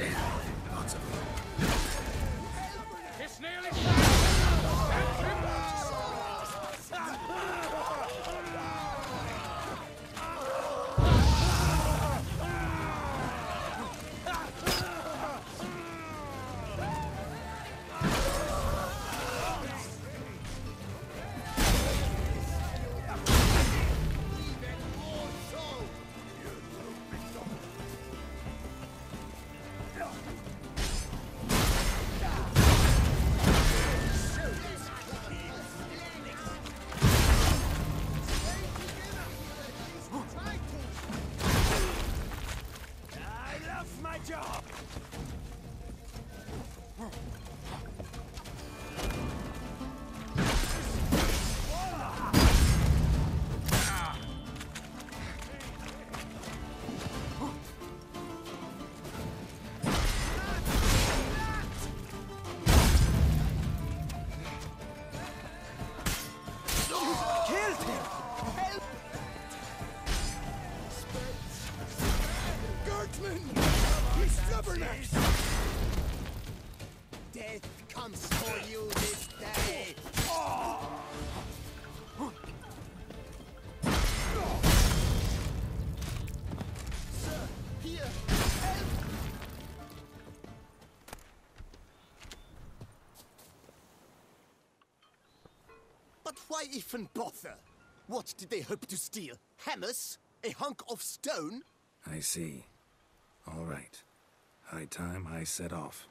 Damn, lots of job! Stubbornness! Death comes for you this day. Help! But why even bother? What did they hope to steal? Hammers? A hunk of stone? I see. All right. High time I set off.